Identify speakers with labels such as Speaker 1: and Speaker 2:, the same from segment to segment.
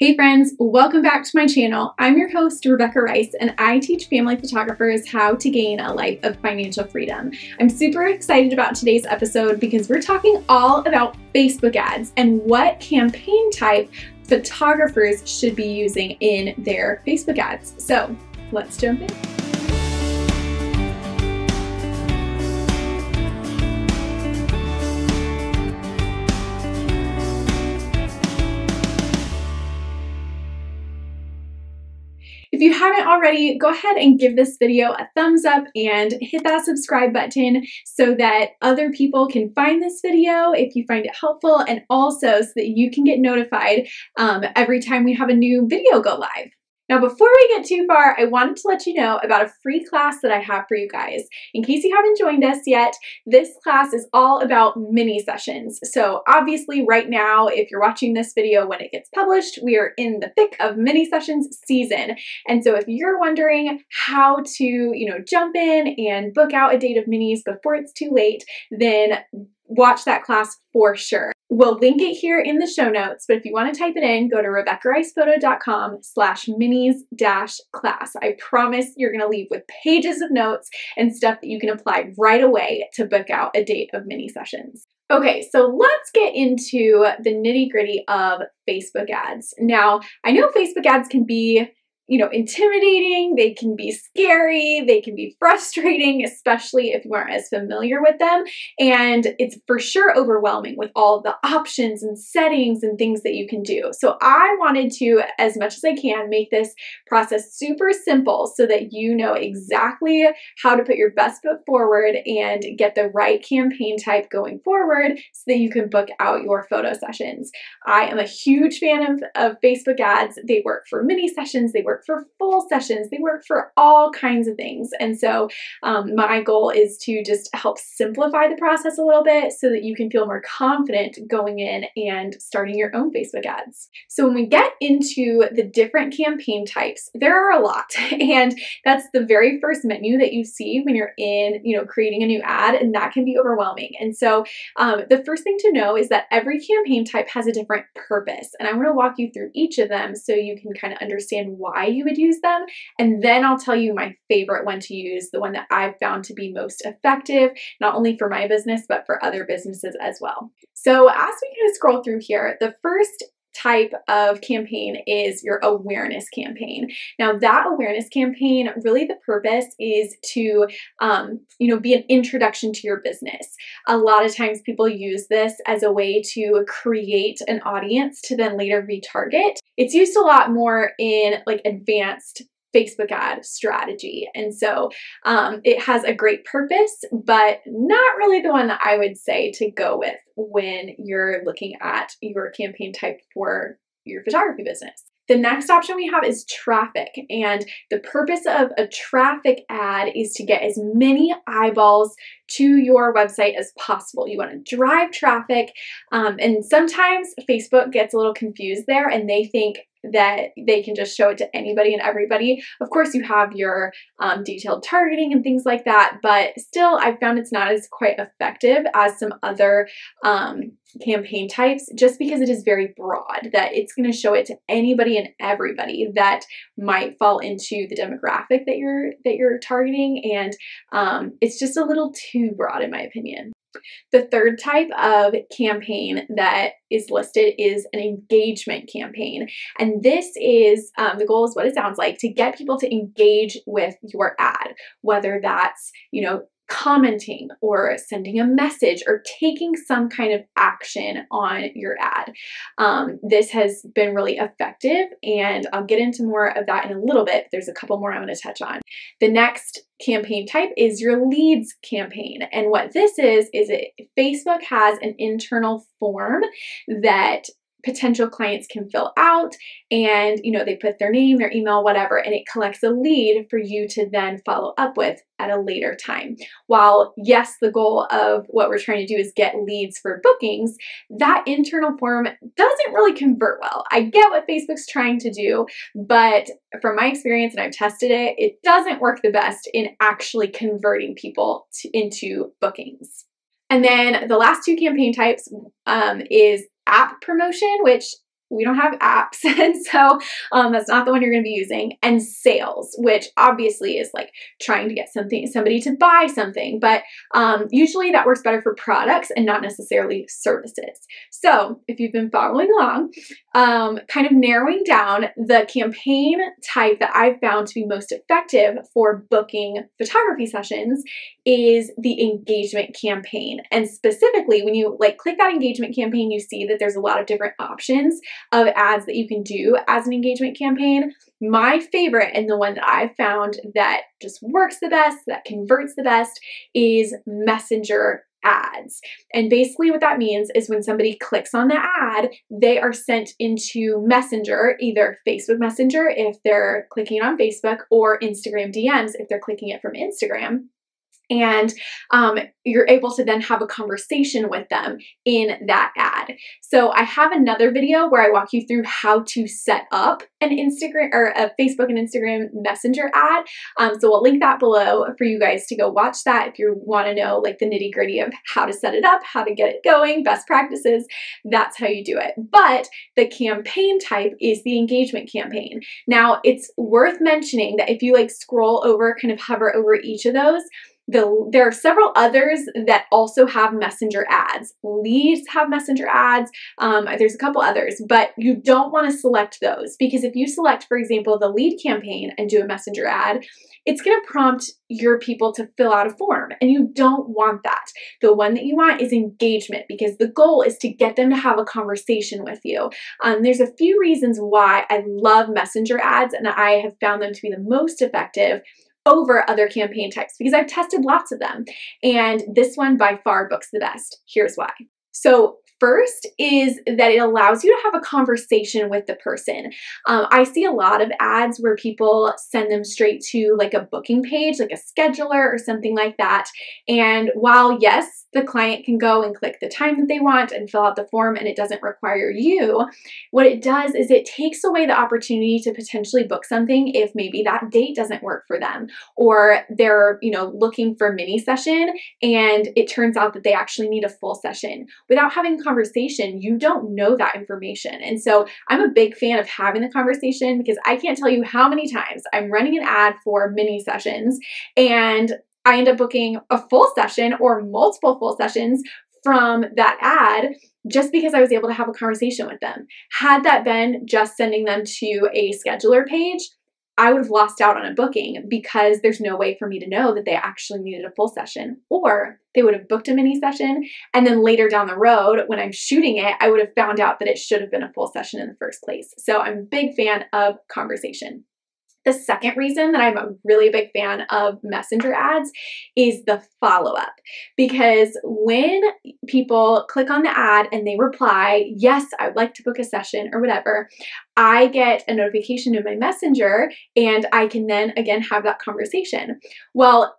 Speaker 1: Hey friends, welcome back to my channel. I'm your host, Rebecca Rice, and I teach family photographers how to gain a life of financial freedom. I'm super excited about today's episode because we're talking all about Facebook ads and what campaign type photographers should be using in their Facebook ads. So let's jump in. If you haven't already, go ahead and give this video a thumbs up and hit that subscribe button so that other people can find this video if you find it helpful and also so that you can get notified um, every time we have a new video go live. Now, before we get too far, I wanted to let you know about a free class that I have for you guys. In case you haven't joined us yet, this class is all about mini sessions. So obviously right now, if you're watching this video when it gets published, we are in the thick of mini sessions season. And so if you're wondering how to, you know, jump in and book out a date of minis before it's too late, then watch that class for sure. We'll link it here in the show notes, but if you want to type it in, go to RebeccaRicePhoto.com slash minis dash class. I promise you're going to leave with pages of notes and stuff that you can apply right away to book out a date of mini sessions. Okay, so let's get into the nitty gritty of Facebook ads. Now, I know Facebook ads can be you know, intimidating, they can be scary, they can be frustrating, especially if you aren't as familiar with them. And it's for sure overwhelming with all the options and settings and things that you can do. So I wanted to, as much as I can, make this process super simple so that you know exactly how to put your best foot forward and get the right campaign type going forward so that you can book out your photo sessions. I am a huge fan of, of Facebook ads. They work for mini sessions, they work work for full sessions, they work for all kinds of things. And so um, my goal is to just help simplify the process a little bit so that you can feel more confident going in and starting your own Facebook ads. So when we get into the different campaign types, there are a lot. And that's the very first menu that you see when you're in, you know, creating a new ad, and that can be overwhelming. And so um, the first thing to know is that every campaign type has a different purpose. And I want to walk you through each of them so you can kind of understand why you would use them. And then I'll tell you my favorite one to use, the one that I've found to be most effective, not only for my business, but for other businesses as well. So as we kind of scroll through here, the first type of campaign is your awareness campaign. Now that awareness campaign, really the purpose is to, um, you know, be an introduction to your business. A lot of times people use this as a way to create an audience to then later retarget. It's used a lot more in like advanced Facebook ad strategy. And so um, it has a great purpose, but not really the one that I would say to go with when you're looking at your campaign type for your photography business. The next option we have is traffic. And the purpose of a traffic ad is to get as many eyeballs to your website as possible. You want to drive traffic. Um, and sometimes Facebook gets a little confused there and they think that they can just show it to anybody and everybody. Of course, you have your um, detailed targeting and things like that, but still, I've found it's not as quite effective as some other um, campaign types just because it is very broad, that it's going to show it to anybody and everybody that might fall into the demographic that you're that you're targeting, and um, it's just a little too broad in my opinion. The third type of campaign that is listed is an engagement campaign. And this is um, the goal is what it sounds like to get people to engage with your ad, whether that's, you know, commenting or sending a message or taking some kind of action on your ad. Um, this has been really effective, and I'll get into more of that in a little bit. There's a couple more I'm going to touch on. The next campaign type is your leads campaign. And what this is, is it Facebook has an internal form that potential clients can fill out and you know they put their name their email whatever and it collects a lead for you to then follow up with at a later time. While yes the goal of what we're trying to do is get leads for bookings that internal form doesn't really convert well. I get what facebook's trying to do but from my experience and i've tested it it doesn't work the best in actually converting people to, into bookings. And then the last two campaign types um, is app promotion, which we don't have apps, and so um, that's not the one you're going to be using. And sales, which obviously is like trying to get something, somebody to buy something, but um, usually that works better for products and not necessarily services. So if you've been following along, um, kind of narrowing down the campaign type that I've found to be most effective for booking photography sessions is the engagement campaign. And specifically, when you like click that engagement campaign, you see that there's a lot of different options of ads that you can do as an engagement campaign. My favorite and the one that I've found that just works the best, that converts the best, is Messenger ads. And basically, what that means is when somebody clicks on the ad, they are sent into Messenger, either Facebook Messenger if they're clicking it on Facebook, or Instagram DMs if they're clicking it from Instagram and um, you're able to then have a conversation with them in that ad. So I have another video where I walk you through how to set up an Instagram or a Facebook and Instagram Messenger ad. Um, so I'll link that below for you guys to go watch that if you want to know like the nitty gritty of how to set it up, how to get it going, best practices. That's how you do it. But the campaign type is the engagement campaign. Now it's worth mentioning that if you like scroll over, kind of hover over each of those, the, there are several others that also have messenger ads. Leads have messenger ads. Um, there's a couple others, but you don't want to select those because if you select, for example, the lead campaign and do a messenger ad, it's going to prompt your people to fill out a form, and you don't want that. The one that you want is engagement because the goal is to get them to have a conversation with you. Um, there's a few reasons why I love messenger ads, and I have found them to be the most effective over other campaign types because I've tested lots of them. And this one by far books the best. Here's why. So First is that it allows you to have a conversation with the person. Um, I see a lot of ads where people send them straight to like a booking page, like a scheduler or something like that. And while, yes, the client can go and click the time that they want and fill out the form and it doesn't require you, what it does is it takes away the opportunity to potentially book something if maybe that date doesn't work for them or they're, you know, looking for mini session and it turns out that they actually need a full session. Without having conversation, you don't know that information. And so I'm a big fan of having the conversation because I can't tell you how many times I'm running an ad for mini sessions and I end up booking a full session or multiple full sessions from that ad just because I was able to have a conversation with them. Had that been just sending them to a scheduler page, I would have lost out on a booking because there's no way for me to know that they actually needed a full session. Or they would have booked a mini session, and then later down the road, when I'm shooting it, I would have found out that it should have been a full session in the first place. So I'm a big fan of conversation. The second reason that I'm a really big fan of messenger ads is the follow up. Because when people click on the ad and they reply, Yes, I would like to book a session or whatever, I get a notification in my messenger and I can then again have that conversation. Well,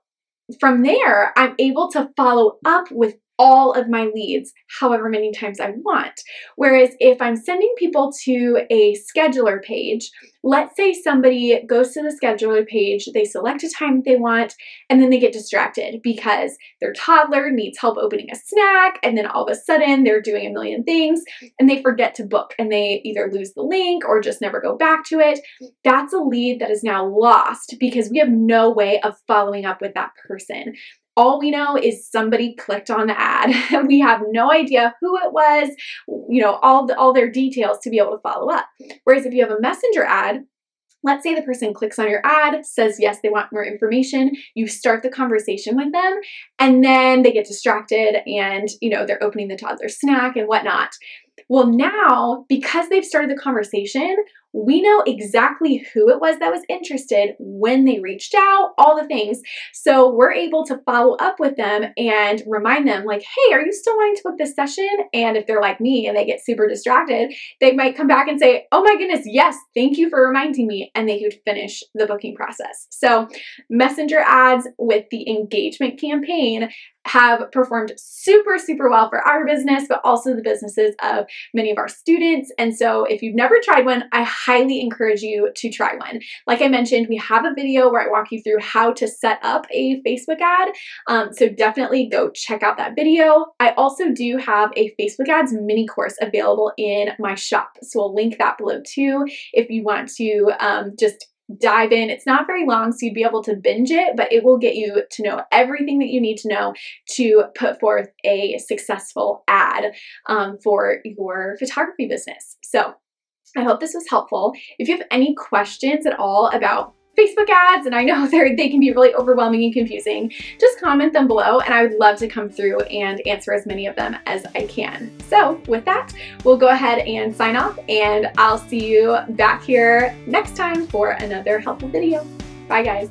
Speaker 1: from there, I'm able to follow up with all of my leads however many times I want. Whereas if I'm sending people to a scheduler page, let's say somebody goes to the scheduler page, they select a time they want, and then they get distracted because their toddler needs help opening a snack, and then all of a sudden they're doing a million things and they forget to book and they either lose the link or just never go back to it. That's a lead that is now lost because we have no way of following up with that person. All we know is somebody clicked on the ad. we have no idea who it was, you know, all the, all their details to be able to follow up. Whereas if you have a messenger ad, Let's say the person clicks on your ad, says yes, they want more information. You start the conversation with them, and then they get distracted and, you know, they're opening the toddler snack and whatnot. Well, now, because they've started the conversation, we know exactly who it was that was interested, when they reached out, all the things. So we're able to follow up with them and remind them, like, hey, are you still wanting to book this session? And if they're like me and they get super distracted, they might come back and say, oh my goodness, yes, thank you for reminding me. And they could finish the booking process. So messenger ads with the engagement campaign have performed super, super well for our business, but also the businesses of many of our students. And so if you've never tried one, I highly encourage you to try one. Like I mentioned, we have a video where I walk you through how to set up a Facebook ad. Um, so definitely go check out that video. I also do have a Facebook ads mini course available in my shop. So I'll link that below too if you want to um, just dive in. It's not very long, so you'd be able to binge it, but it will get you to know everything that you need to know to put forth a successful ad um, for your photography business. So I hope this was helpful. If you have any questions at all about Facebook ads, and I know they they can be really overwhelming and confusing, just comment them below and I would love to come through and answer as many of them as I can. So with that, we'll go ahead and sign off and I'll see you back here next time for another helpful video. Bye guys.